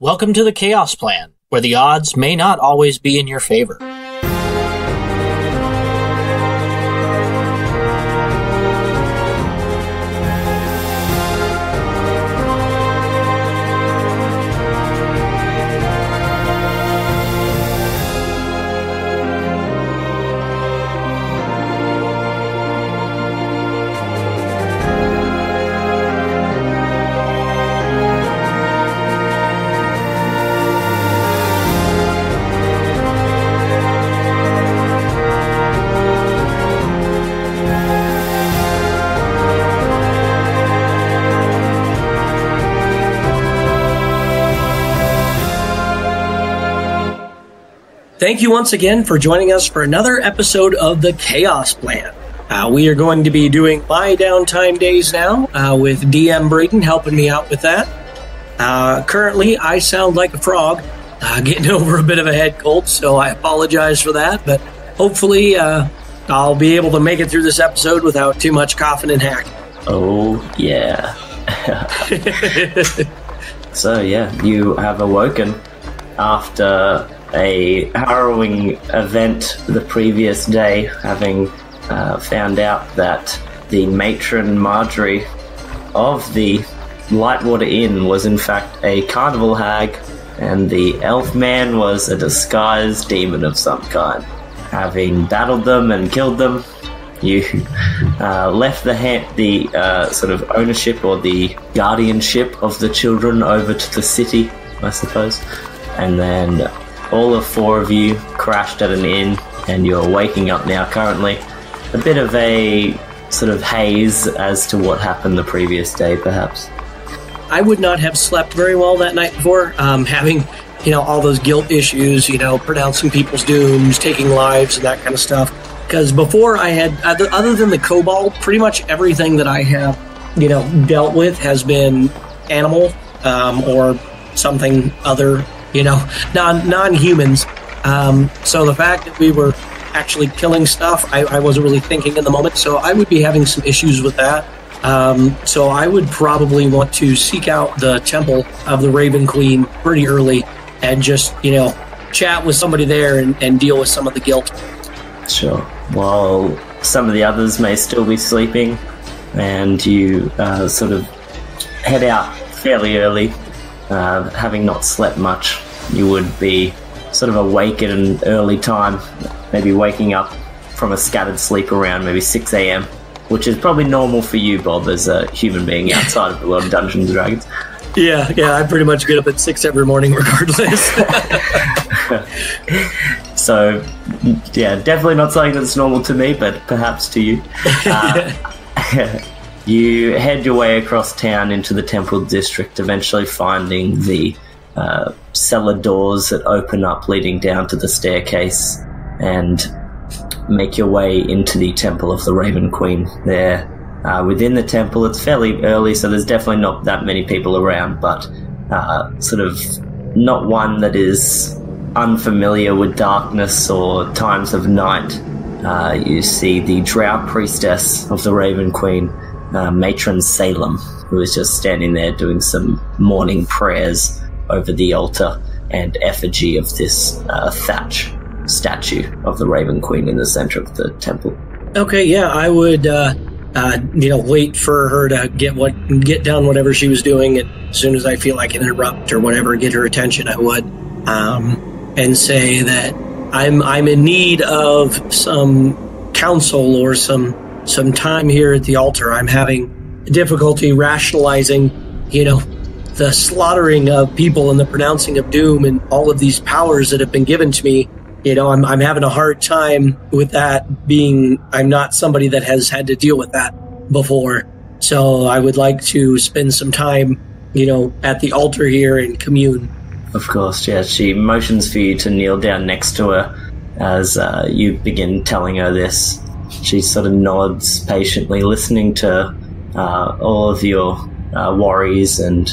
Welcome to the Chaos Plan, where the odds may not always be in your favor. Thank you once again for joining us for another episode of the Chaos Plan. Uh, we are going to be doing my downtime days now uh, with DM Braden helping me out with that. Uh, currently, I sound like a frog, uh, getting over a bit of a head cold, so I apologize for that. But hopefully, uh, I'll be able to make it through this episode without too much coughing and hacking. Oh, yeah. so, yeah, you have awoken after a harrowing event the previous day, having uh, found out that the matron Marjorie of the Lightwater Inn was in fact a carnival hag, and the elf man was a disguised demon of some kind. Having battled them and killed them, you uh, left the ha- the uh, sort of ownership or the guardianship of the children over to the city, I suppose, and then all of four of you crashed at an inn, and you're waking up now currently. A bit of a sort of haze as to what happened the previous day, perhaps. I would not have slept very well that night before, um, having you know all those guilt issues, you know, pronouncing people's dooms, taking lives, and that kind of stuff. Because before I had, other, other than the kobold, pretty much everything that I have, you know, dealt with has been animal um, or something other, you know, non non humans. Um, so the fact that we were actually killing stuff, I, I wasn't really thinking in the moment. So I would be having some issues with that. Um, so I would probably want to seek out the temple of the Raven Queen pretty early and just, you know, chat with somebody there and, and deal with some of the guilt. Sure. While some of the others may still be sleeping, and you uh, sort of head out fairly early, uh, having not slept much, you would be sort of awake at an early time, maybe waking up from a scattered sleep around maybe 6 a.m., which is probably normal for you, Bob, as a human being outside of the world of Dungeons and Dragons. Yeah, yeah, I pretty much get up at six every morning regardless. So, yeah, definitely not something that's normal to me, but perhaps to you. Uh, you head your way across town into the Temple District, eventually finding the uh, cellar doors that open up leading down to the staircase, and make your way into the Temple of the Raven Queen. There, uh, within the temple, it's fairly early, so there's definitely not that many people around, but uh, sort of not one that is unfamiliar with darkness or times of night. Uh, you see the drow priestess of the Raven Queen, uh, Matron Salem, who was just standing there doing some morning prayers over the altar and effigy of this uh, thatch statue of the Raven Queen in the center of the temple. Okay, yeah, I would, uh, uh, you know, wait for her to get what get done whatever she was doing. And as soon as I feel I can interrupt or whatever, get her attention, I would, um, and say that I'm I'm in need of some counsel or some some time here at the altar. I'm having difficulty rationalizing, you know, the slaughtering of people and the pronouncing of doom and all of these powers that have been given to me you know I'm, I'm having a hard time with that being i'm not somebody that has had to deal with that before so i would like to spend some time you know at the altar here and commune Of course, yeah. She motions for you to kneel down next to her as uh, you begin telling her this. She sort of nods patiently, listening to uh, all of your uh, worries and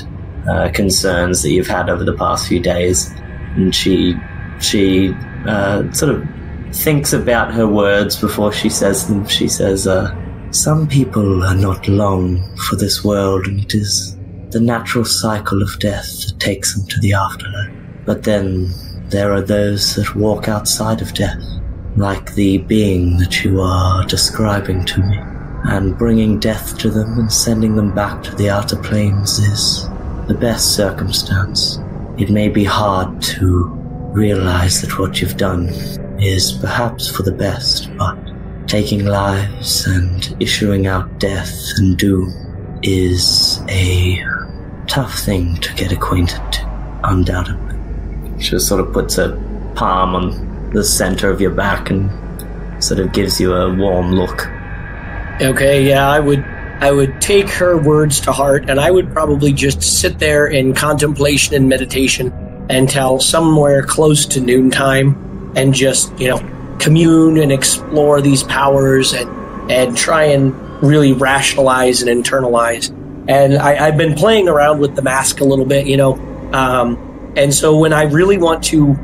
uh, concerns that you've had over the past few days. And she she uh, sort of thinks about her words before she says them. She says, uh, "Some people are not long for this world, and it is the natural cycle of death that takes them to the afterlife. But then there are those that walk outside of death, like the being that you are describing to me. And bringing death to them and sending them back to the outer planes is the best circumstance. It may be hard to realize that what you've done is perhaps for the best, but taking lives and issuing out death and doom is a tough thing to get acquainted to, undoubtedly. She just sort of puts a palm on the center of your back and sort of gives you a warm look. Okay, yeah, I would I would take her words to heart and I would probably just sit there in contemplation and meditation until somewhere close to noontime and just, you know, commune and explore these powers and and try and really rationalize and internalize. And I, have been playing around with the mask a little bit, you know. Um, and so when I really want to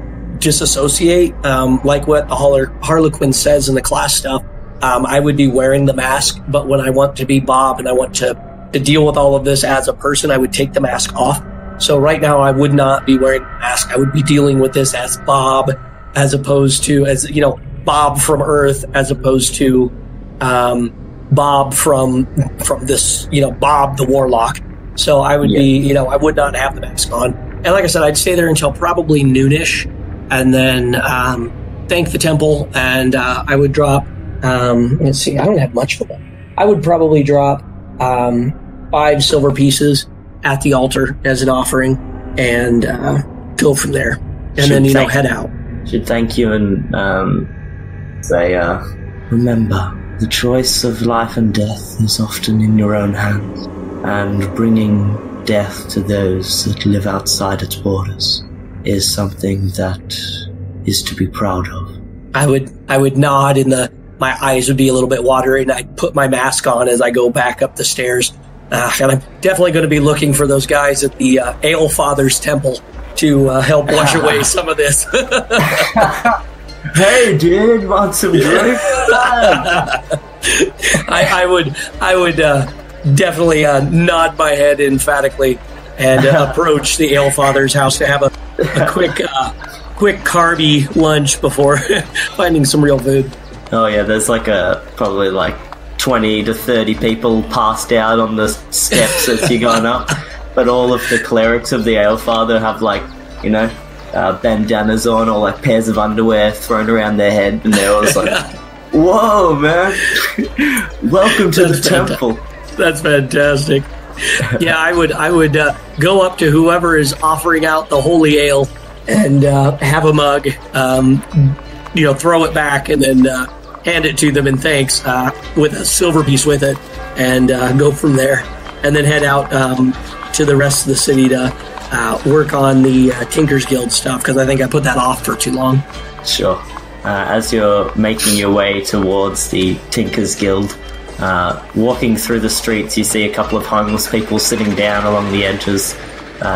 disassociate, um, like what the Harlequin says in the class stuff, um, I would be wearing the mask. But when I want to be Bob and I want to, to deal with all of this as a person, I would take the mask off. So right now I would not be wearing the mask. I would be dealing with this as Bob, as opposed to, as, you know, Bob from Earth, as opposed to, um, Bob from, from this, you know, Bob the Warlock. So I would yeah. be, you know, I would not have the mask on. And like I said, I'd stay there until probably noonish and then, um, thank the temple and, uh, I would drop um, let's see, I don't have much for them. I would probably drop um, five silver pieces at the altar as an offering and uh, go from there. And should then, you know, head out. Should thank you and um, say, uh, remember, the choice of life and death is often in your own hands, and bringing death to those that live outside its borders is something that is to be proud of. I would I would nod and the my eyes would be a little bit watery, and I'd put my mask on as I go back up the stairs. Uh, and I'm definitely going to be looking for those guys at the uh, Ale Father's Temple to uh, help wash away some of this. hey, dude, want some drink? I, I, would, I would uh, definitely uh, nod my head emphatically and uh, approach the Ale Father's house to have a, a quick, uh, quick carby lunch before finding some real food. Oh yeah, there's like a probably like twenty to thirty people passed out on the steps as you're going up, but all of the clerics of the Ale Father have like you know uh, bandanas on or like pairs of underwear thrown around their head, and they're always like, "Whoa, man! Welcome to That's the fanta- temple." That's fantastic. yeah, I would I would uh, go up to whoever is offering out the holy ale and uh, have a mug. Um, you know, throw it back and then uh, hand it to them in thanks uh, with a silver piece with it, and uh, go from there. And then head out um, to the rest of the city to uh, work on the Tinkers Guild stuff because I think I put that off for too long. Sure. As you're making your way towards the Tinkers Guild, uh, walking through the streets, you see a couple of homeless people sitting down along the edges.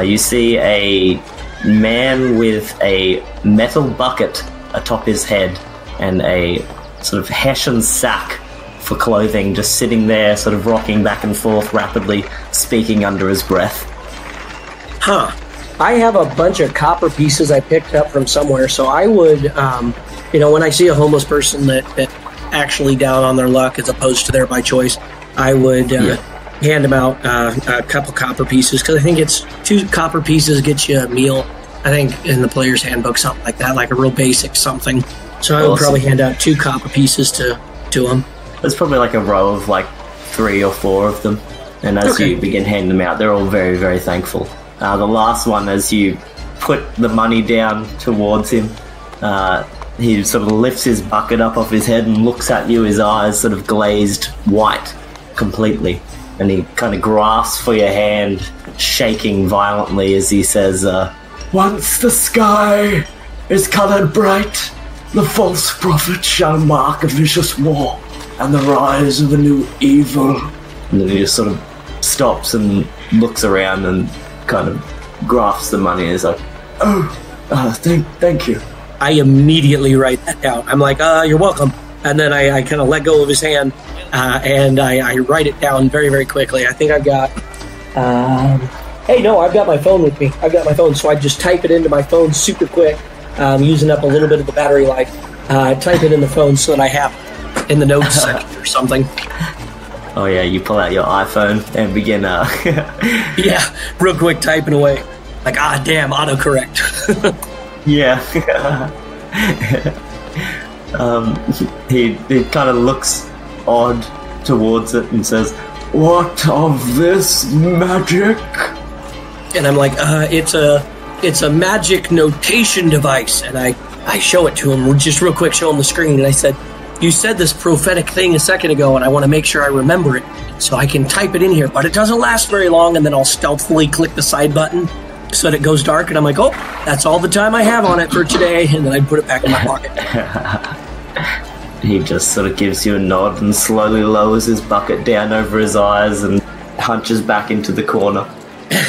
you see a man with a metal bucket atop his head and a sort of hessian sack for clothing, just sitting there, sort of rocking back and forth rapidly, speaking under his breath. Huh. I have a bunch of copper pieces I picked up from somewhere, so I would, um, you know, when I see a homeless person that, that actually down on their luck as opposed to there by choice, I would uh, yeah. hand them out uh, a couple copper pieces because I think it's two copper pieces gets you a meal. I think in the player's handbook, something like that, like a real basic something. So I would probably hand out two copper pieces to to them. There's probably like a row of like three or four of them, and as okay. you begin handing them out, they're all very very thankful. Uh, the last one, as you put the money down towards him, uh, he sort of lifts his bucket up off his head and looks at you. His eyes sort of glazed white completely, and he kind of grasps for your hand, shaking violently as he says, uh, "Once the sky is coloured bright." The false prophet shall mark a vicious war and the rise of a new evil. And then he just sort of stops and looks around and kind of grasps the money and is like, oh, uh, thank, thank you. I immediately write that down. I'm like, uh, you're welcome. And then I, I kind of let go of his hand uh, and I, I, write it down very, very quickly. I think I've got um, hey, no, I've got my phone with me. I've got my phone. So I just type it into my phone super quick, um, using up a little bit of the battery life. Uh, type it in the phone so that I have it in the notes section or something. Oh yeah, you pull out your iPhone and begin. Uh, Yeah, real quick typing away. Like, ah, damn, autocorrect. yeah. um, he he kind of looks odd towards it and says, "What of this magic?" and I'm like, uh, it's a it's a magic notation device, and I I show it to him just real quick, show him the screen, and I said, you said this prophetic thing a second ago, and I want to make sure I remember it, so I can type it in here, but it doesn't last very long, and then I'll stealthily click the side button so that it goes dark, and I'm like, oh, that's all the time I have on it for today, and then I put it back in my pocket. He just sort of gives you a nod and slowly lowers his bucket down over his eyes and hunches back into the corner.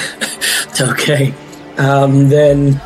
Okay. Um, then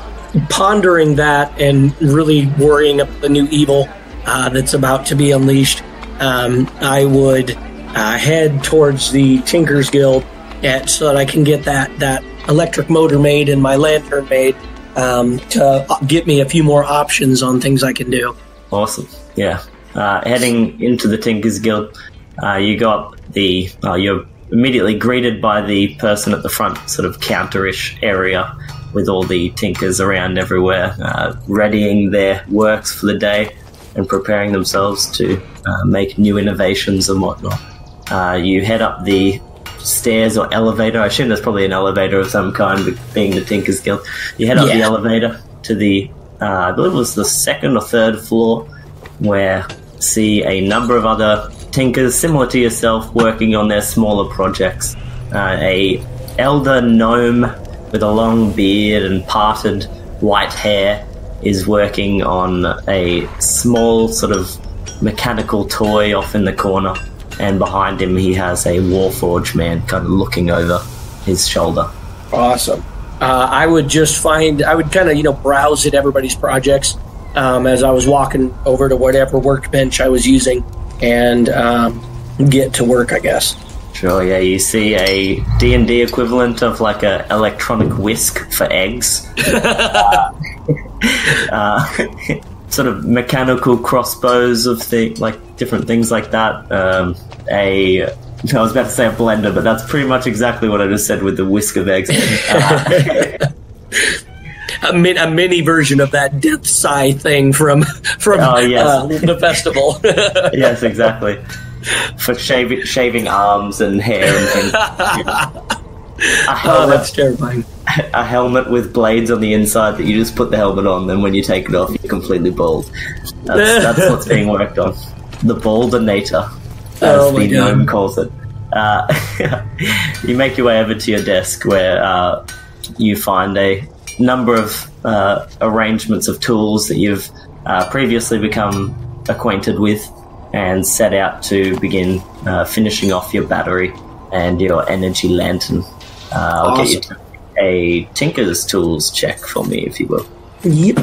pondering that and really worrying about the new evil uh, that's about to be unleashed, um, I would uh, head towards the Tinkers Guild at, so that I can get that, that electric motor made and my lantern made um, to get me a few more options on things I can do. Awesome. Yeah. Uh, heading into the Tinkers Guild, uh, you got the. Uh, you're immediately greeted by the person at the front, sort of counterish area, with all the tinkers around everywhere, uh, readying their works for the day and preparing themselves to uh, make new innovations and whatnot. Uh, you head up the stairs or elevator. I assume there's probably an elevator of some kind, being the Tinkers Guild. You head up the elevator to the, uh, I believe it was the second or third floor, where see a number of other tinkers similar to yourself working on their smaller projects. Uh, a elder gnome with a long beard and parted white hair is working on a small sort of mechanical toy off in the corner, and behind him he has a warforge man kind of looking over his shoulder. Awesome. Uh, I would just find, I would kind of, you know, browse at everybody's projects um, as I was walking over to whatever workbench I was using and um, get to work, I guess. Sure, yeah, you see a D&D equivalent of like a electronic whisk for eggs. uh, uh, sort of mechanical crossbows of the like different things like that. Um, a I was about to say a blender, but that's pretty much exactly what I just said with the whisk of eggs. Uh, A, min- a mini version of that Death Sigh thing from from Oh, yes. uh, the festival. yes, exactly. For shaving, shaving arms and hair and things. Oh, that's terrifying. A helmet with blades on the inside that you just put the helmet on, then when you take it off, you're completely bald. That's, that's what's being worked on. The baldinator, as Oh the God. gnome calls it. Uh, you make your way over to your desk where uh, you find a number of uh, arrangements of tools that you've uh, previously become acquainted with and set out to begin uh, finishing off your battery and your energy lantern. Uh, I'll get you to a Tinker's Tools check for me, if you will. Yep.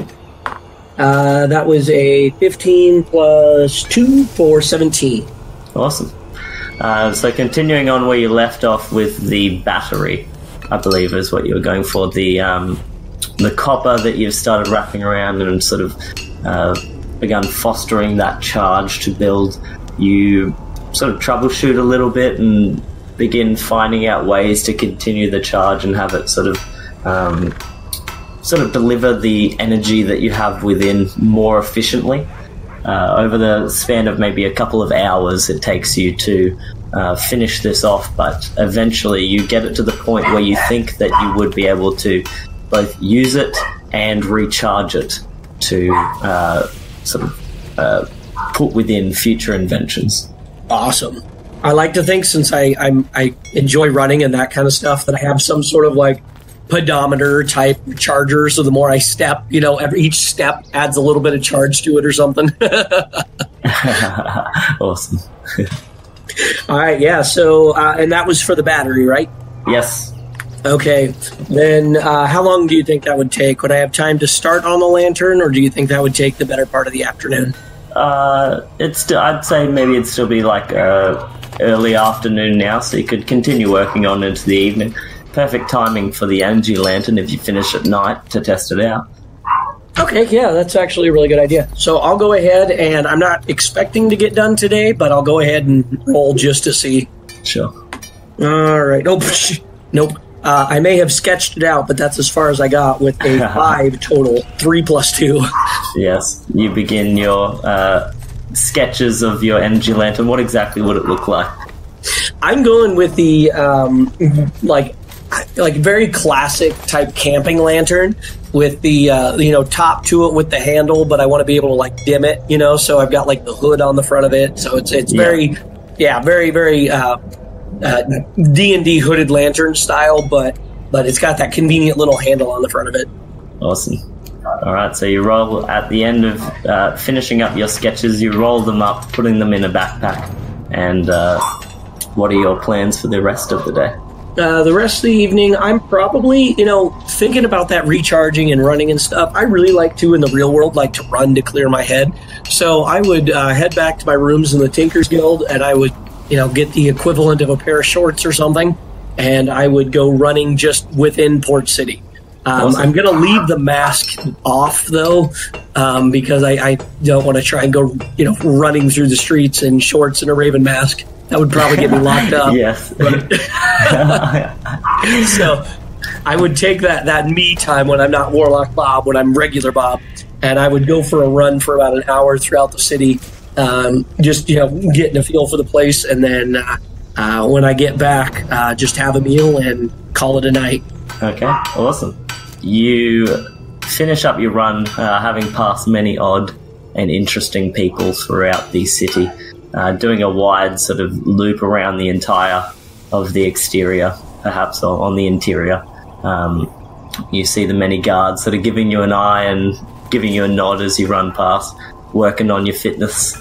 Uh, that was a 15 plus 2 for 17. Awesome. Uh, so continuing on where you left off with the battery, I believe is what you were going for. The um, the copper that you've started wrapping around and sort of uh, begun fostering that charge to build. You sort of troubleshoot a little bit and begin finding out ways to continue the charge and have it sort of um, sort of deliver the energy that you have within more efficiently. Uh, over the span of maybe a couple of hours, it takes you to uh, finish this off, but eventually you get it to the point where you think that you would be able to both use it and recharge it to uh, sort of uh, put within future inventions. Awesome. I like to think since I I'm, I enjoy running and that kind of stuff that I have some sort of like pedometer type charger. So the more I step, you know, every each step adds a little bit of charge to it or something. awesome. All right, yeah. So uh, and that was for the battery, right? Yes. Okay. Then uh, how long do you think that would take? Would I have time to start on the lantern, or do you think that would take the better part of the afternoon? Uh, it's still, I'd say maybe it'd still be like uh, early afternoon now, so you could continue working on into the evening. perfect timing for the energy lantern if you finish at night to test it out. Okay, yeah, that's actually a really good idea. So I'll go ahead and I'm not expecting to get done today, but I'll go ahead and roll just to see. Sure. All right. Nope. Nope. Uh, I may have sketched it out, but that's as far as I got with a five total. Three plus two. Yes, you begin your uh, sketches of your energy lantern. What exactly would it look like? I'm going with the um, like like very classic type camping lantern with the uh, you know top to it with the handle, but I want to be able to like dim it, you know. So I've got like the hood on the front of it, so it's it's Yeah. very yeah very very uh, D and D hooded lantern style, but but it's got that convenient little handle on the front of it. Awesome. All right, so you roll at the end of uh, finishing up your sketches, you roll them up, putting them in a backpack. And uh, what are your plans for the rest of the day? Uh, the rest of the evening, I'm probably, you know, thinking about that recharging and running and stuff. I really like to, in the real world, like to run to clear my head. So I would uh, head back to my rooms in the Tinkers Guild and I would, you know, get the equivalent of a pair of shorts or something. And I would go running just within Port City. Um, Awesome. I'm going to leave the mask off though, um, because I, I don't want to try and go, you know, running through the streets in shorts and a Raven mask. That would probably get me locked up. yes. so I would take that that me time when I'm not Warlock Bob, when I'm regular Bob, and I would go for a run for about an hour throughout the city, um, just you know getting a feel for the place, and then uh, uh, when I get back, uh, just have a meal and call it a night. Okay, awesome. You finish up your run, uh, having passed many odd and interesting people throughout the city, uh, doing a wide sort of loop around the entire of the exterior, perhaps on, on the interior. Um, you see the many guards that are giving you an eye and giving you a nod as you run past, working on your fitness,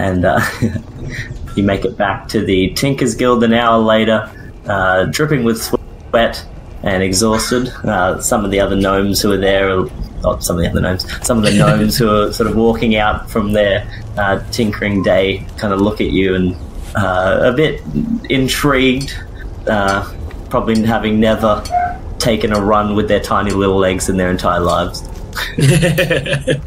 and uh, you make it back to the Tinkers Guild an hour later, uh, dripping with sweat and exhausted. Uh, some of the other gnomes who are there, are, not some of the other gnomes, some of the gnomes who are sort of walking out from their uh, tinkering day kind of look at you and uh, a bit intrigued, uh, probably having never taken a run with their tiny little legs in their entire lives.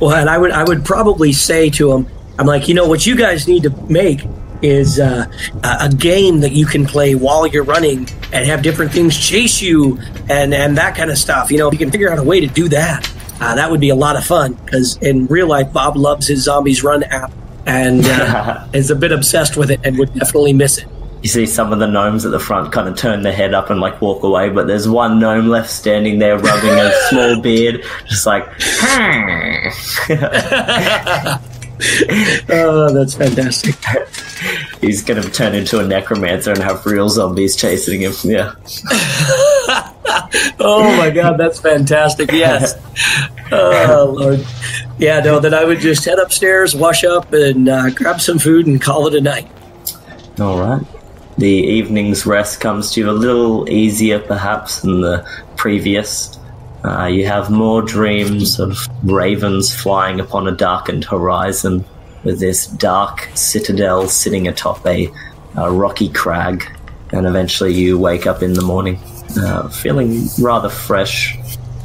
Well, and I would I would probably say to them, I'm like, you know, what you guys need to make is uh, a game that you can play while you're running and have different things chase you and and that kind of stuff. You know, if you can figure out a way to do that, uh, that would be a lot of fun. Because in real life, Bob loves his Zombies Run app and uh, is a bit obsessed with it and would definitely miss it. You see some of the gnomes at the front kind of turn their head up and like walk away, but there's one gnome left standing there rubbing a small beard, just like, Oh, that's fantastic. he's going to turn into a necromancer and have real zombies chasing him. Yeah. Oh my god, that's fantastic. Yes. Oh lord. Yeah, no, then I would just head upstairs, wash up, and uh, grab some food and call it a night. All right. The evening's rest comes to you a little easier, perhaps, than the previous. Uh, you have more dreams of ravens flying upon a darkened horizon, with this dark citadel sitting atop a, a rocky crag, and eventually you wake up in the morning, uh, feeling rather fresh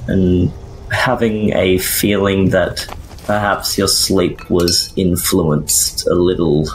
and having a feeling that perhaps your sleep was influenced a little.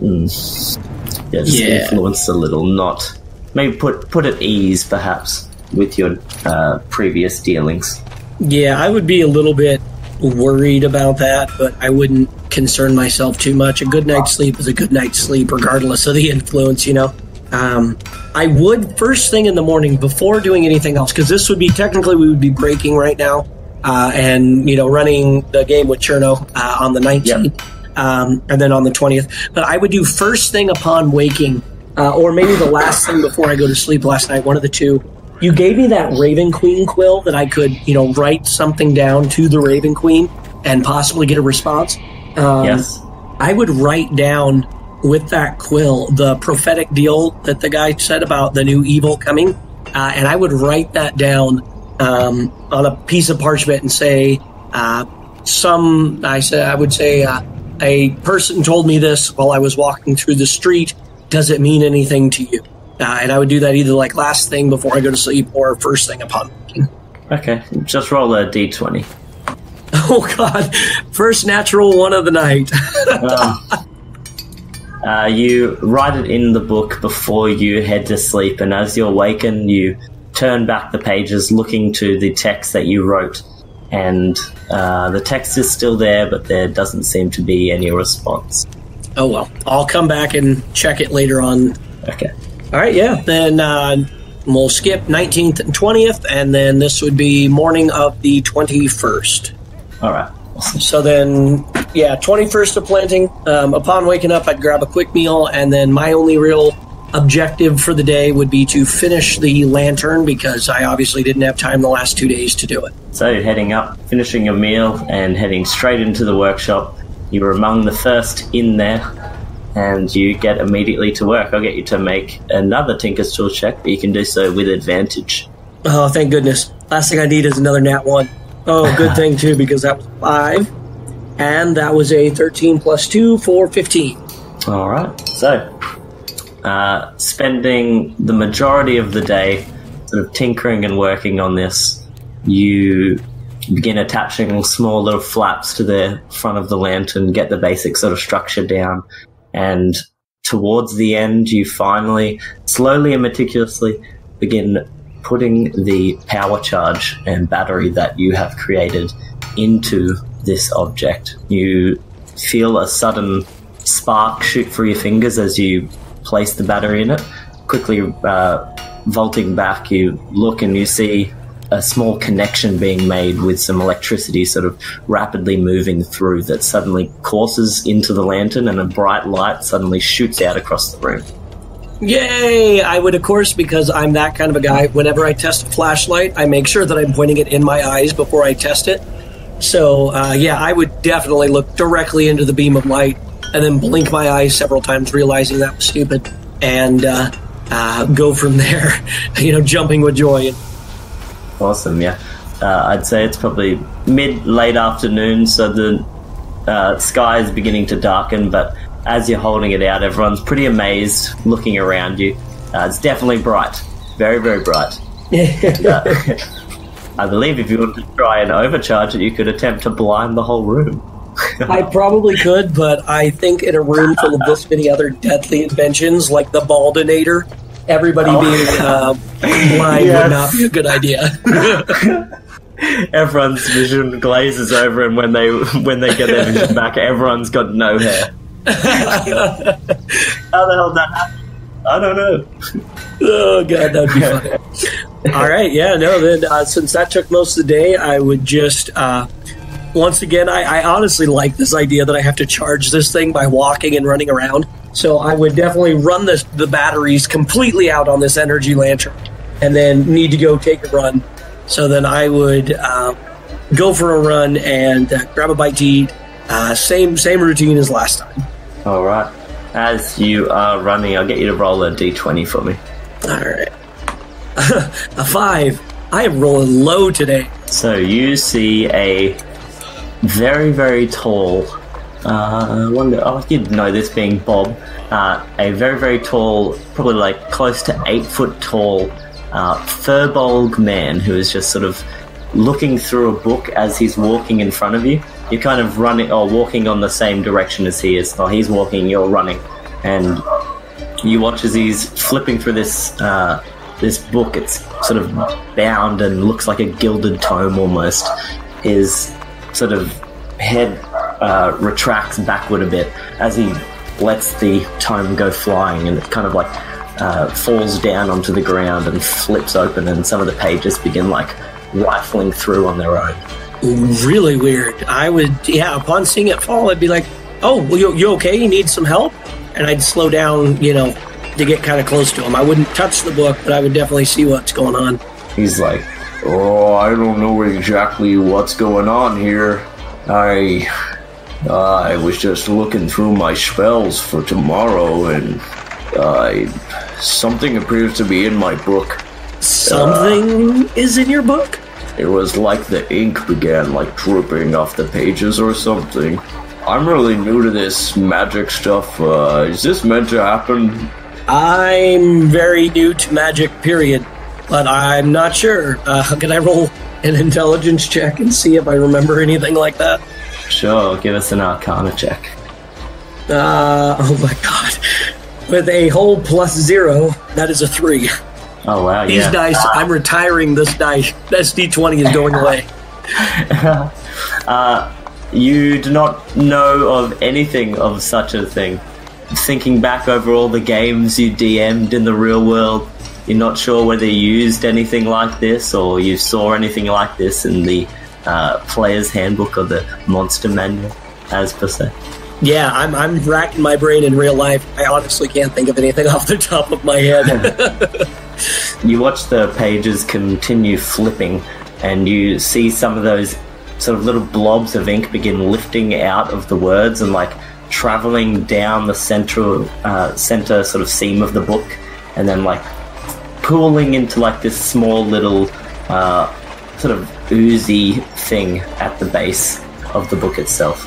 Mm, yeah, just Yeah. influenced a little, not maybe put put at ease, perhaps with your uh, previous dealings. Yeah, I would be a little bit worried about that, but I wouldn't concern myself too much. A good night's sleep is a good night's sleep, regardless of the influence, you know? Um, I would, first thing in the morning, before doing anything else, because this would be technically we would be breaking right now uh, and, you know, running the game with Cherno uh, on the 19th um, and then on the 20th. But I would do first thing upon waking, uh, or maybe the last thing before I go to sleep last night, one of the two. You gave me that Raven Queen quill that I could, you know, write something down to the Raven Queen and possibly get a response. Um, yes. I would write down with that quill the prophetic deal that the guy said about the new evil coming, uh, and I would write that down um, on a piece of parchment and say, uh, "Some," I said, I would say, uh, "A person told me this while I was walking through the street. Does it mean anything to you?" Uh, and I would do that either like last thing before I go to sleep or first thing upon waking. Okay, just roll a d20. Oh God! First natural one of the night. Uh, uh, you write it in the book before you head to sleep, and as you awaken, you turn back the pages looking to the text that you wrote. And uh, the text is still there, but there doesn't seem to be any response. oh well, I'll come back and check it later on. Okay. All right, yeah. Then uh, we'll skip 19th and 20th, and then this would be morning of the 21st. All right. So then, yeah, 21st of planting. Um, upon waking up, I'd grab a quick meal, and then my only real objective for the day would be to finish the lantern because I obviously didn't have time the last two days to do it. So, heading up, finishing your meal, and heading straight into the workshop, you were among the first in there, and you get immediately to work. I'll get you to make another Tinker's Tool check, but you can do so with advantage. Oh, thank goodness. Last thing I need is another nat one. Oh, good thing, too, because that was five, and that was a 13 plus two for 15. All right. So, uh, spending the majority of the day sort of tinkering and working on this, you begin attaching small little flaps to the front of the lantern, get the basic sort of structure down, and towards the end, you finally, slowly and meticulously, begin putting the power charge and battery that you have created into this object. You feel a sudden spark shoot through your fingers as you place the battery in it. Quickly uh, vaulting back, you look and you see a small connection being made with some electricity sort of rapidly moving through that suddenly courses into the lantern and a bright light suddenly shoots out across the room. Yay! I would, of course, because I'm that kind of a guy. Whenever I test a flashlight, I make sure that I'm pointing it in my eyes before I test it. So, uh, yeah, I would definitely look directly into the beam of light and then blink my eyes several times, realizing that was stupid, and uh, uh, go from there, you know, jumping with joy. Awesome, yeah. Uh, I'd say it's probably mid late afternoon, so the uh, sky is beginning to darken. But as you're holding it out, everyone's pretty amazed, looking around you. Uh, it's definitely bright, very very bright. Uh, I believe if you wanted to try and overcharge it, you could attempt to blind the whole room. I probably could, but I think in a room full of this many other deadly inventions, like the Baldinator, everybody being uh, blind Yes. would not be a good idea. Everyone's vision glazes over, and when they when they get their vision back, everyone's got no hair. How the hell did that happen? I don't know. oh god, that'd be funny. All right, yeah, no. Then uh, since that took most of the day, I would just uh, once again, I, I honestly like this idea that I have to charge this thing by walking and running around. So I would definitely run this the batteries completely out on this energy lantern, and then need to go take a run. So then I would um, go for a run and uh, grab a bite to eat. Uh, same same routine as last time. All right. As you are running, I'll get you to roll a d20 for me. All right, a five. I am rolling low today. So you see a very, very tall. Uh, wonder. Oh, you'd know this being Bob. Uh, a very, very tall, probably like close to eight foot tall, uh, firbolg man who is just sort of looking through a book as he's walking in front of you. You're kind of running or walking on the same direction as he is. Or he's walking, you're running, and you watch as he's flipping through this uh, this book. It's sort of bound and looks like a gilded tome almost. His sort of head uh, retracts backward a bit as he lets the tome go flying, and it kind of like uh, falls down onto the ground and flips open, and some of the pages begin like rifling through on their own. really weird. I would, yeah, upon seeing it fall, I'd be like, oh, well, you, you okay? You need some help? And I'd slow down, you know, to get kind of close to him. I wouldn't touch the book, but I would definitely see what's going on. He's like, Oh, I don't know exactly what's going on here. I. I was just looking through my spells for tomorrow and. I. Something appears to be in my book. Something is in your book? It was like the ink began like dripping off the pages or something. I'm really new to this magic stuff. Uh, is this meant to happen? I'm very new to magic, period, but I'm not sure. Uh, can I roll an intelligence check and see if I remember anything like that? Sure, give us an arcana check. Uh, oh my god. With a whole plus zero, that is a three. Oh wow, These yeah. dice, I'm retiring this dice. This d20 is going away. You do not know of anything of such a thing. Thinking back over all the games you DM'd in the real world, you're not sure whether you used anything like this or you saw anything like this in the uh, player's handbook or the monster manual, as per se. Yeah, I'm, I'm racking my brain in real life. I honestly can't think of anything off the top of my head. You watch the pages continue flipping, and you see some of those sort of little blobs of ink begin lifting out of the words and like traveling down the central uh, center sort of seam of the book, and then like pooling into like this small little uh, sort of oozy thing at the base of the book itself.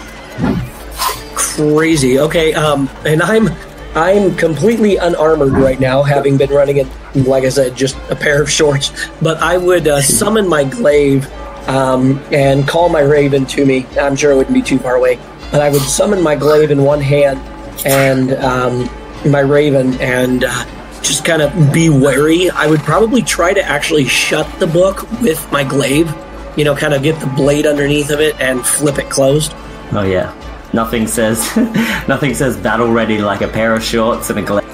Crazy. Okay, um, and I'm I'm completely unarmored right now, having been running in, like I said, just a pair of shorts. But I would uh, summon my glaive um, and call my raven to me. I'm sure it wouldn't be too far away. But I would summon my glaive in one hand and um, my raven and uh, just kind of be wary. I would probably try to actually shut the book with my glaive. You know, kind of get the blade underneath of it and flip it closed. Oh yeah. Nothing says nothing says battle ready like a pair of shorts and a glaive.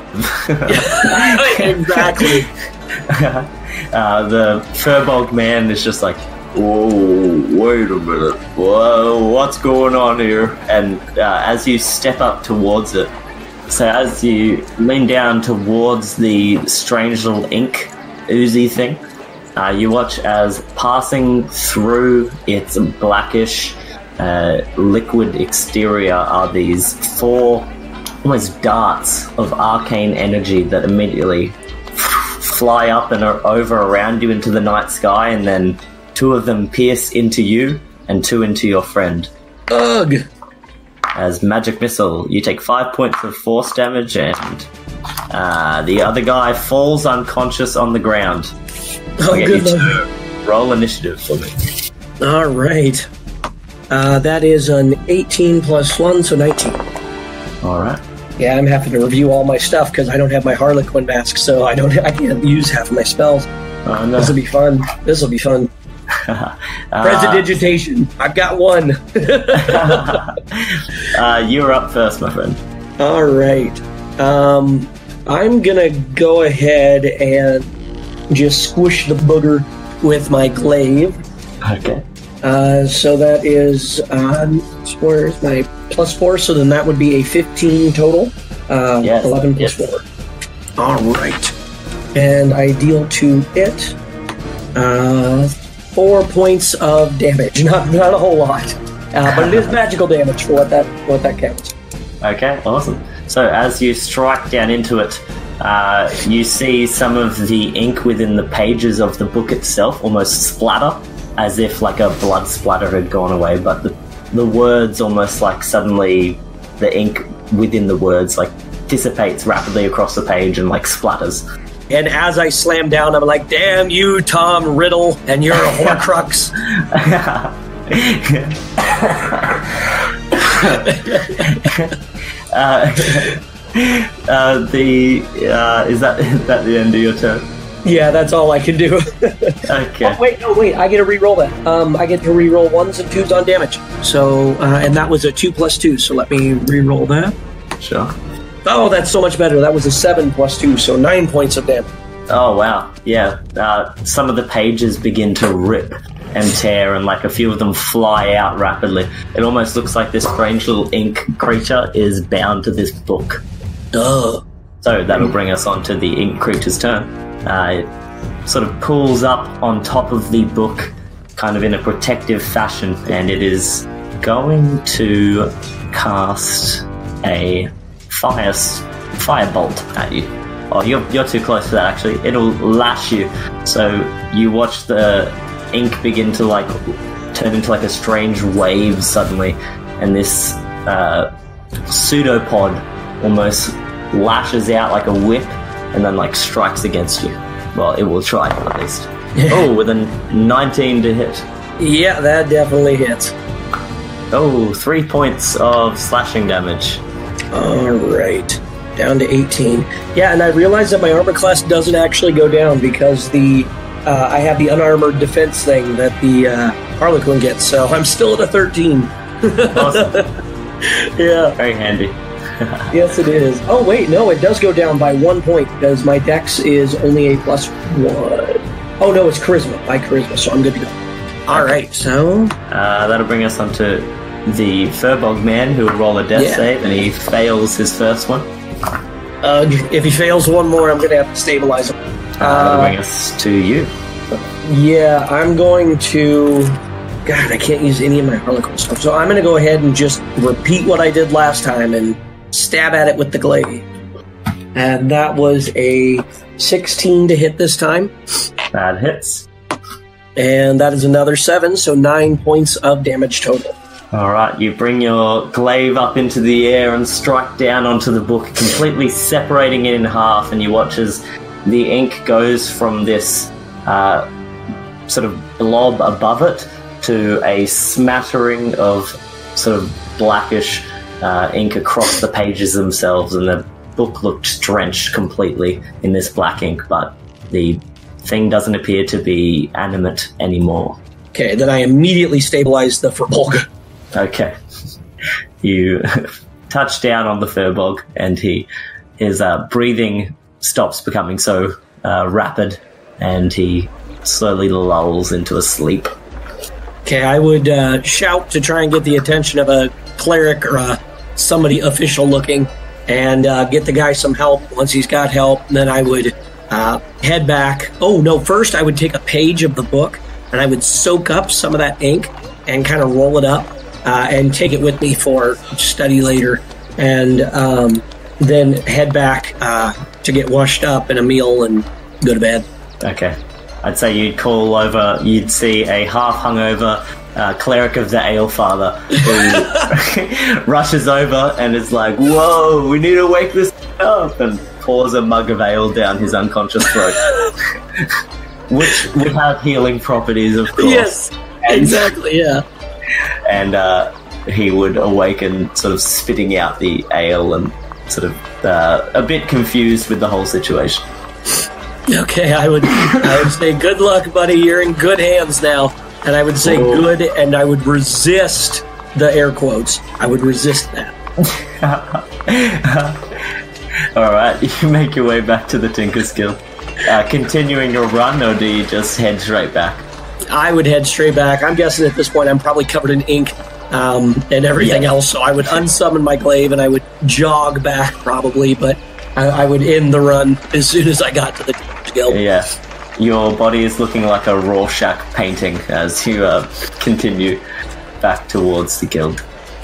exactly. uh, the firbolg man is just like, Whoa, wait a minute. "Whoa, what's going on here?" And uh, as you step up towards it, so as you lean down towards the strange little ink oozy thing, uh, you watch as passing through its blackish uh, liquid exterior are these four almost darts of arcane energy that immediately fly up and are over around you into the night sky, and then two of them pierce into you and two into your friend. Ugh. As magic missile, you take five points of force damage, and uh, the other guy falls unconscious on the ground. Oh, Okay, good you roll initiative for me. All right. Uh, that is an 18 plus 1, so 19. All right. Yeah, I'm having to review all my stuff because I don't have my Harlequin mask, so I don't. I can't use half of my spells. Oh no. This will be fun. This will be fun. Uh, Prestidigitation. I've got one. uh, you're up first, my friend. all right. Um, I'm gonna go ahead and just squish the booger with my glaive. Okay. Uh, so that is um, where's my plus four? So then that would be a 15 total. Uh, Yes, 11 plus yes. four. All right. And I deal to it uh, four points of damage. Not not a whole lot, uh, but it is magical damage for what that what that counts. Okay, awesome. So as you strike down into it, uh, you see some of the ink within the pages of the book itself almost splatter, as if like a blood splatter had gone away. But the the words almost like suddenly the ink within the words like dissipates rapidly across the page and like splatters. And as I slam down, I'm like, "Damn you, Tom Riddle, and you're a Horcrux." uh, uh, the uh, is that is that the end of your turn? yeah, that's all I can do. Okay. Oh, wait, no, wait. I get to re-roll that. Um, I get to re-roll ones and twos on damage. So, uh, and that was a two plus two. So let me re-roll that. Sure. Oh, that's so much better. That was a seven plus two, so nine points of damage. Oh wow, yeah. Uh, some of the pages begin to rip and tear, and like a few of them fly out rapidly. It almost looks like this strange little ink creature is bound to this book. Duh. So that'll bring us on to the ink creature's turn. Uh, it sort of pulls up on top of the book, kind of in a protective fashion, and it is going to cast a fire s- firebolt at you. Oh, you're, you're too close to that. Actually, it'll lash you. So you watch the ink begin to like turn into like a strange wave suddenly, and this uh, pseudopod almost lashes out like a whip and then like strikes against you. Well, it will try at least. oh, with a 19 to hit. Yeah, that definitely hits. Oh, three points of slashing damage. All right, down to 18. Yeah, and I realized that my armor class doesn't actually go down because the uh, I have the unarmored defense thing that the uh, Harlequin gets, so I'm still at a 13. Awesome. Yeah, Very handy. yes, it is. Oh, wait, no, it does go down by one point because my dex is only a plus one. Oh, no, it's charisma, by charisma, so I'm good to go. All right, so Uh, that'll bring us on to the Firbolg man who will roll a death Yeah. save and he fails his first one. uh, if he fails one more, I'm going to have to stabilize him. Uh, Uh, bring us to you. Yeah, I'm going to. God, I can't use any of my Harlequin stuff. So I'm going to go ahead and just repeat what I did last time and stab at it with the glaive. And that was a 16 to hit this time. That hits. And that is another 7, so 9 points of damage total. All right, you bring your glaive up into the air and strike down onto the book, completely separating it in half. And you watch as the ink goes from this uh, sort of blob above it to a smattering of sort of blackish uh, ink across the pages themselves, and the book looked drenched completely in this black ink. But the thing doesn't appear to be animate anymore. Okay, then I immediately stabilize the Firbolg. Okay. You touch down on the firbolg, and he his uh, breathing stops becoming so uh, rapid, and he slowly lulls into a sleep. Okay, I would uh, shout to try and get the attention of a cleric or somebody official looking and uh, get the guy some help. Once he's got help, then I would uh, head back. Oh, no, first I would take a page of the book and I would soak up some of that ink and kind of roll it up uh, and take it with me for study later. And um, then head back uh, to get washed up and a meal and go to bed. Okay. I'd say you'd call over, you'd see a half hungover uh, cleric of the Ale Father who rushes over and is like, Whoa, we need to wake this up, and pours a mug of ale down his unconscious throat. Which would have healing properties, of course. Yes, exactly, yeah. And uh, he would awaken, sort of spitting out the ale and sort of uh, a bit confused with the whole situation. Okay, I would I would say good luck, buddy. You're in good hands now. And I would say Oh. good and I would resist the air quotes. I would resist that. All right, you make your way back to the Tinker's Guild. Uh, continuing your run, or do you just head straight back? I would head straight back. I'm guessing at this point I'm probably covered in ink um, and everything else, so I would unsummon my glaive and I would jog back probably, but I, I would end the run as soon as I got to the guild. Yeah. Your body is looking like a Rorschach painting as you uh, continue back towards the guild.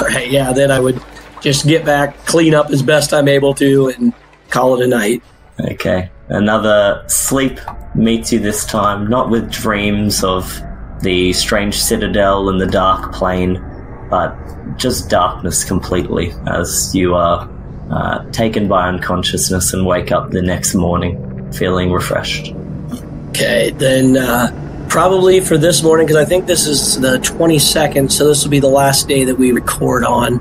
All right, yeah, then I would just get back, clean up as best I'm able to, and call it a night. Okay. Another sleep meets you this time, not with dreams of the strange citadel and the dark plain, but just darkness completely as you are uh, taken by unconsciousness and wake up the next morning feeling refreshed. Okay, then uh, probably for this morning, because I think this is the 22nd, so this will be the last day that we record on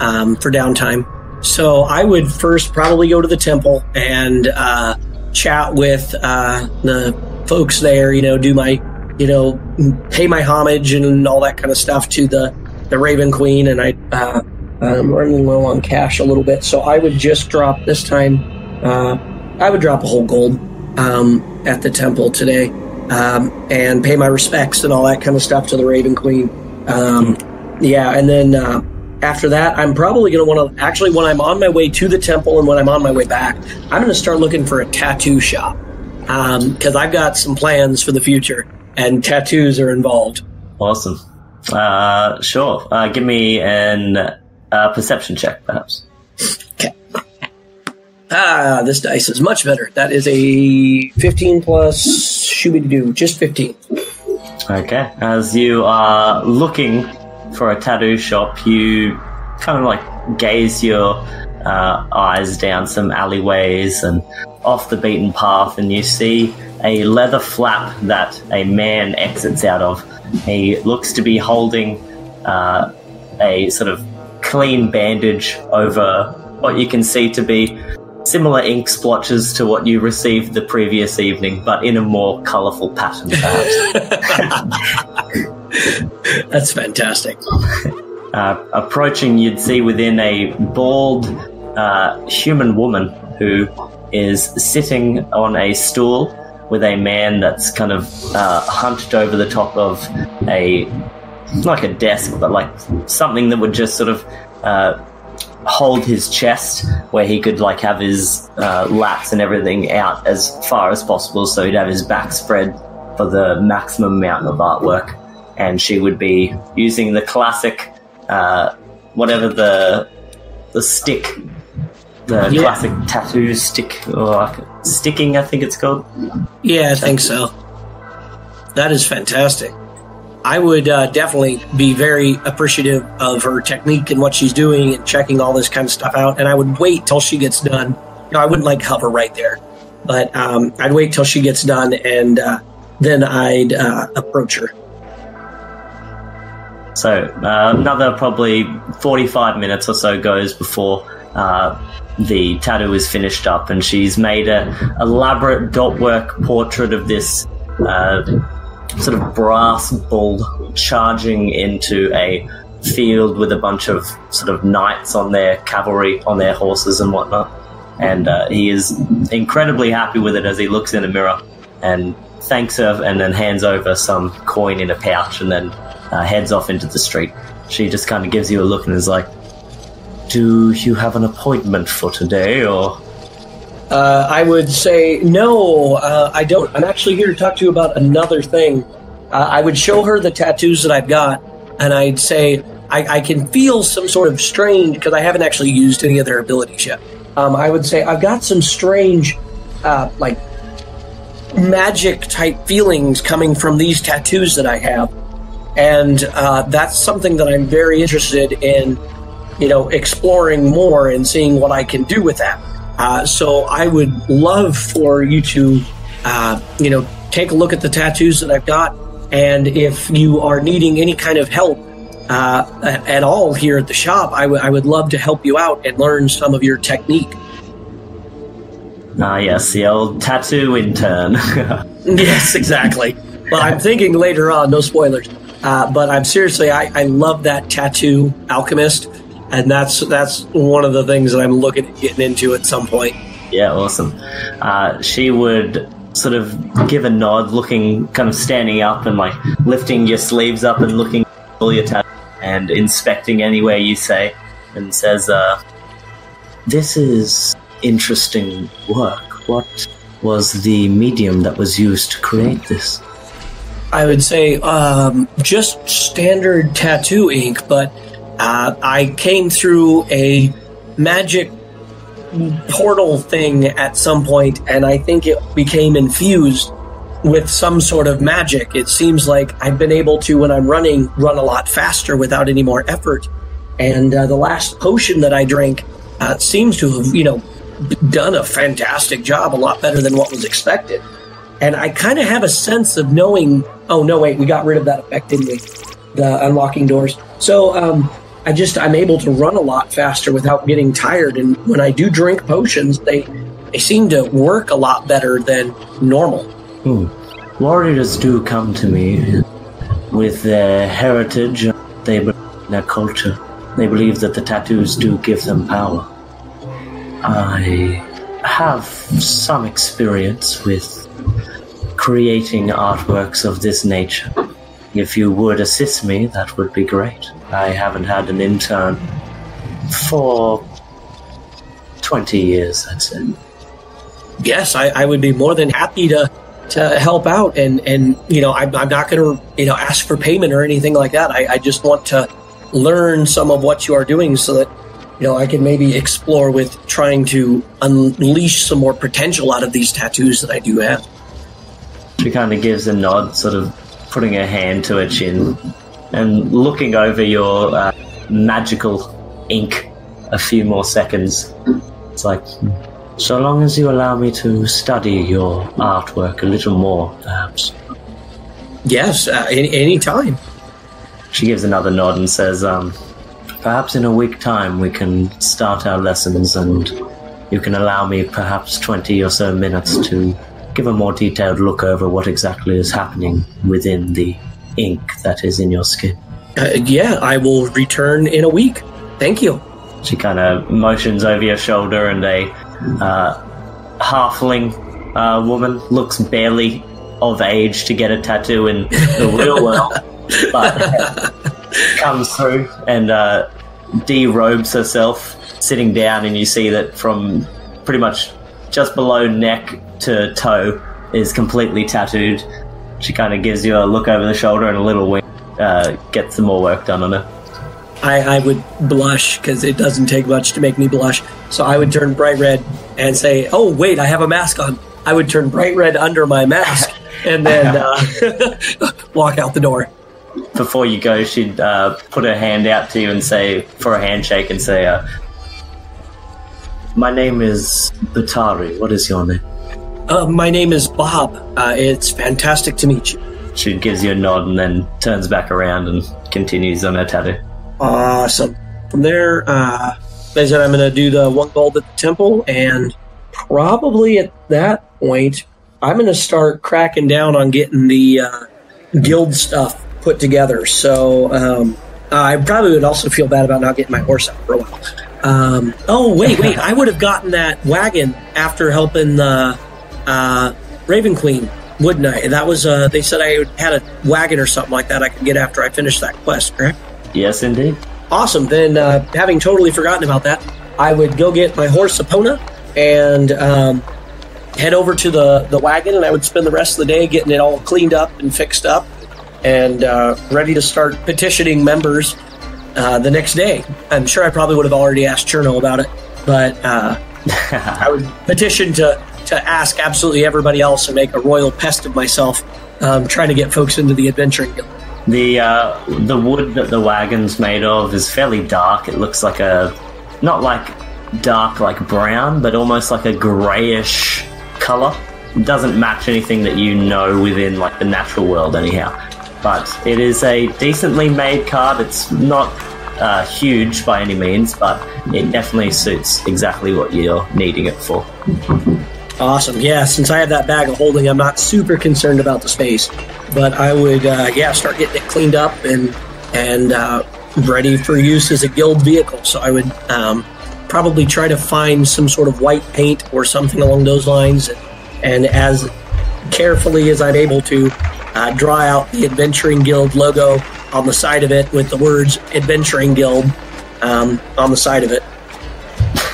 um, for downtime. So I would first probably go to the temple and uh, chat with uh, the folks there, you know, do my, you know, pay my homage and all that kind of stuff to the, the Raven Queen, and I, uh, I'm running low on cash a little bit, so I would just drop this time, uh, I would drop a whole gold um, at the temple today um, and pay my respects and all that kind of stuff to the Raven Queen. Um, yeah, and then uh, after that, I'm probably going to want to actually, when I'm on my way to the temple and when I'm on my way back, I'm going to start looking for a tattoo shop because I've got some plans for the future and tattoos are involved. Awesome. Uh, sure. Uh, give me an uh, perception check, perhaps. Okay. Ah, this dice is much better. That is a 15 plus shooby do, just 15. Okay. As you are looking for a tattoo shop, you kind of like gaze your uh, eyes down some alleyways and off the beaten path, and you see a leather flap that a man exits out of. He looks to be holding uh, a sort of clean bandage over what you can see to be similar ink splotches to what you received the previous evening, but in a more colourful pattern, That's fantastic. Uh, approaching, you'd see within a bald uh, human woman who is sitting on a stool with a man that's kind of uh, hunched over the top of a like a desk, but like something that would just sort of uh, hold his chest, where he could like have his uh, lats and everything out as far as possible, so he'd have his back spread for the maximum amount of artwork. And she would be using the classic, uh, whatever the the stick, the Yeah. classic tattoo stick, or like sticking, I think it's called. Yeah, I think so. That is fantastic. I would uh, definitely be very appreciative of her technique and what she's doing and checking all this kind of stuff out. And I would wait till she gets done. No, I wouldn't like hover right there, but um, I'd wait till she gets done and uh, then I'd uh, approach her. So uh, another probably 45 minutes or so goes before uh, the tattoo is finished up, and she's made a elaborate dot work portrait of this uh, sort of brass bull charging into a field with a bunch of sort of knights on their cavalry on their horses and whatnot. And uh, he is incredibly happy with it as he looks in a mirror and thanks her and then hands over some coin in a pouch and then uh, heads off into the street. She just kind of gives you a look and is like, Do you have an appointment for today or? Uh, I would say, no, uh, I don't. I'm actually here to talk to you about another thing. Uh, I would show her the tattoos that I've got, and I'd say, I, I can feel some sort of strange, because I haven't actually used any of their abilities yet. Um, I would say, I've got some strange, uh, like, magic type feelings coming from these tattoos that I have. And uh, that's something that I'm very interested in, you know, exploring more and seeing what I can do with that. Uh, so I would love for you to, uh, you know, take a look at the tattoos that I've got, and if you are needing any kind of help uh, at all here at the shop, I would I would love to help you out and learn some of your technique. Ah, yes, the old tattoo intern. yes, exactly. Well, I'm thinking later on, no spoilers. Uh, but I'm seriously, I, I love that tattoo alchemist, and that's that's one of the things that I'm looking at getting into at some point. Yeah, awesome. Uh, she would sort of give a nod, looking, kind of standing up and like lifting your sleeves up and looking at all your tattoos and inspecting anywhere you say, and says, uh, This is interesting work. What was the medium that was used to create this? I would say um, just standard tattoo ink, but uh, I came through a magic portal thing at some point, and I think it became infused with some sort of magic. It seems like I've been able to, when I'm running, run a lot faster without any more effort. And uh, the last potion that I drank uh, seems to have, you know, done a fantastic job, a lot better than what was expected. And I kind of have a sense of knowing. Oh no, wait, we got rid of that effect, didn't we? The unlocking doors. So um, I just I'm able to run a lot faster without getting tired. And when I do drink potions, they they seem to work a lot better than normal. Warriors do come to me with their heritage, they their culture. They believe that the tattoos do give them power. I have some experience with creating artworks of this nature. If you would assist me, that would be great. I haven't had an intern for 20 years, I'd say. yes, I, I would be more than happy to to help out. And and you know, I'm, I'm not going to you know ask for payment or anything like that. I, I just want to learn some of what you are doing so that you know I can maybe explore with trying to unleash some more potential out of these tattoos that I do have. She kind of gives a nod, sort of putting her hand to her chin and looking over your uh, magical ink a few more seconds. It's like, "Hmm, so long as you allow me to study your artwork a little more, perhaps. Yes, uh, any, any time. She gives another nod and says, um, perhaps in a week time we can start our lessons and you can allow me perhaps 20 or so minutes to give a more detailed look over what exactly is happening within the ink that is in your skin. Uh, yeah, I will return in a week. Thank you. She kind of motions over your shoulder, and a uh, halfling uh, woman looks barely of age to get a tattoo in the real world, but comes through and uh, derobes herself, sitting down, and you see that from pretty much just below neck to toe is completely tattooed. She kind of gives you a look over the shoulder and a little wink, uh, gets some more work done on her. I, I would blush because it doesn't take much to make me blush. So I would turn bright red and say, "Oh wait, I have a mask on." I would turn bright red under my mask and then uh, walk out the door. before you go, she'd uh, put her hand out to you and say, for a handshake, and say, uh, My name is Batari. What is your name? Uh, my name is Bob. Uh, it's fantastic to meet you. She gives you a nod and then turns back around and continues on her tattoo. Awesome. From there, uh, they said I'm going to do the one gold at the temple, and probably at that point, I'm going to start cracking down on getting the uh, guild stuff put together. So um, I probably would also feel bad about not getting my horse out for a while. Um, oh wait, wait! I would have gotten that wagon after helping the uh, Raven Queen, wouldn't I? That was uh, they said I had a wagon or something like that I could get after I finished that quest, correct? Yes, indeed. Awesome. Then, uh, having totally forgotten about that, I would go get my horse Epona and um, head over to the, the wagon, and I would spend the rest of the day getting it all cleaned up and fixed up and uh, ready to start petitioning members uh, the next day. I'm sure I probably would have already asked Cherno about it, but uh, I would petition to, to ask absolutely everybody else and make a royal pest of myself, um, trying to get folks into the adventuring guild. The uh, the wood that the wagon's made of is fairly dark. It looks like a not like dark like brown, but almost like a grayish color. It doesn't match anything that you know within like the natural world, anyhow. But it is a decently made card. It's not uh, huge by any means, but it definitely suits exactly what you're needing it for. Awesome. Yeah, since I have that bag of holding, I'm not super concerned about the space. But I would, uh, yeah, start getting it cleaned up and and uh, ready for use as a guild vehicle. So I would um, probably try to find some sort of white paint or something along those lines, and, and as carefully as I'm able to, uh, draw out the Adventuring Guild logo on the side of it with the words Adventuring Guild um, on the side of it.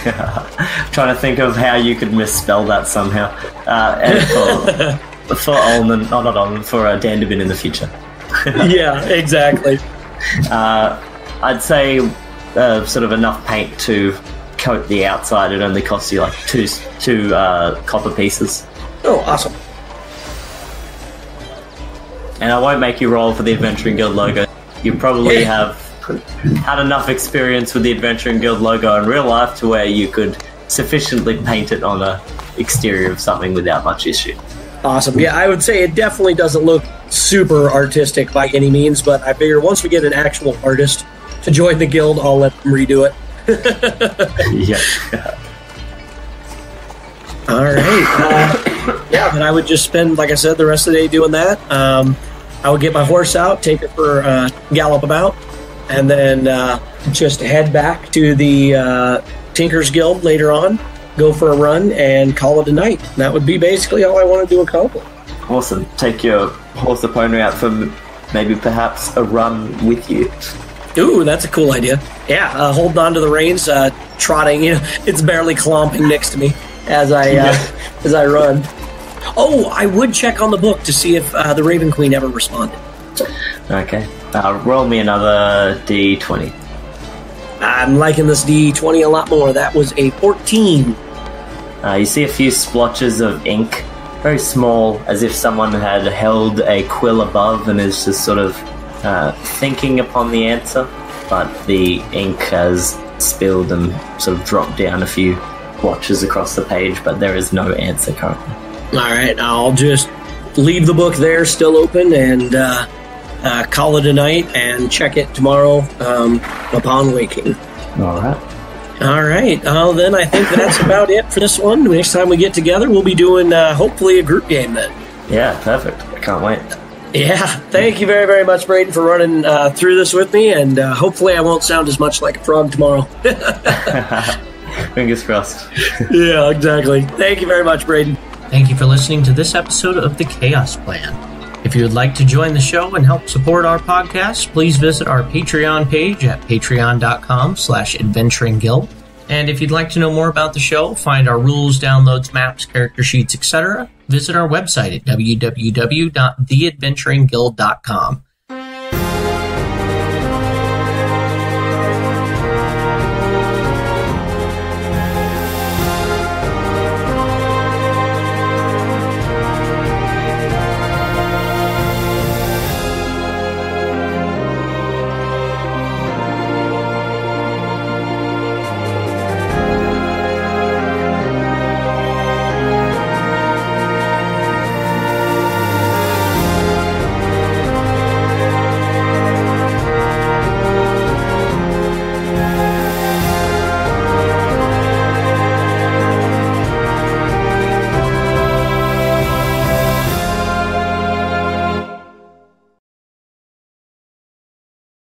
Trying to think of how you could misspell that somehow. Uh, and for, for Olman, oh, not Olman, for uh, Dandabin in the future. yeah, exactly. Uh, I'd say uh, sort of enough paint to coat the outside. It only costs you like two two uh, copper pieces. Oh, awesome. And I won't make you roll for the Adventuring Guild logo. You probably have had enough experience with the Adventuring Guild logo in real life to where you could sufficiently paint it on a exterior of something without much issue. Awesome. Yeah, I would say it definitely doesn't look super artistic by any means, but I figure once we get an actual artist to join the guild, I'll let them redo it. yeah. All right. Uh, yeah, then I would just spend, like I said, the rest of the day doing that. Um, I would get my horse out, take it for a gallop about, and then uh, just head back to the uh, Tinkers Guild later on, go for a run, and call it a night. That would be basically all I wanted to accomplish. Awesome. Take your horse Epona out for maybe perhaps a run with you. Ooh, that's a cool idea. Yeah, uh, holding on to the reins, uh, trotting. You know, it's barely clomping next to me as I uh, as I run. Oh, I would check on the book to see if uh, the Raven Queen ever responded. Okay. Uh, roll me another d20. I'm liking this D20 a lot more. That was a 14. Uh, you see a few splotches of ink, very small, as if someone had held a quill above and is just sort of uh, thinking upon the answer. but the ink has spilled and sort of dropped down a few blotches across the page, but there is no answer currently. All right, I'll just leave the book there, still open, and uh, uh, call it a night and check it tomorrow um, upon waking. All right. All right. Uh, then I think that's about it for this one. Next time we get together, we'll be doing uh, hopefully a group game then. Yeah, perfect. I can't wait. Yeah. Thank you very, very much, Braden, for running uh, through this with me, and uh, hopefully I won't sound as much like a frog tomorrow. Fingers crossed. yeah, exactly. Thank you very much, Braden. Thank you for listening to this episode of The Chaos Plan. If you would like to join the show and help support our podcast, please visit our Patreon page at patreon.com slash adventuring guild. And if you'd like to know more about the show, find our rules, downloads, maps, character sheets, etc., visit our website at www.theadventuringguild.com.